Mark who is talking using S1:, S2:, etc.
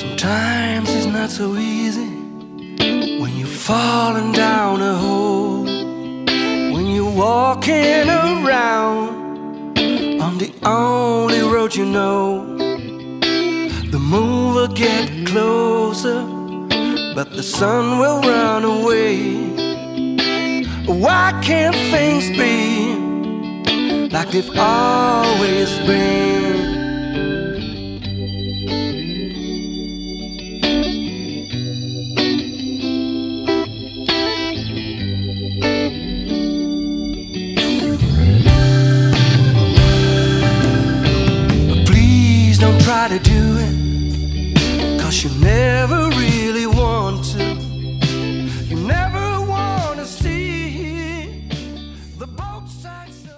S1: Sometimes it's not so easy when you're falling down a hole, when you're walking around on the only road you know. The moon will get closer, but the sun will run away. Why can't things be like they've always But you never really want to You never want to see The boat side.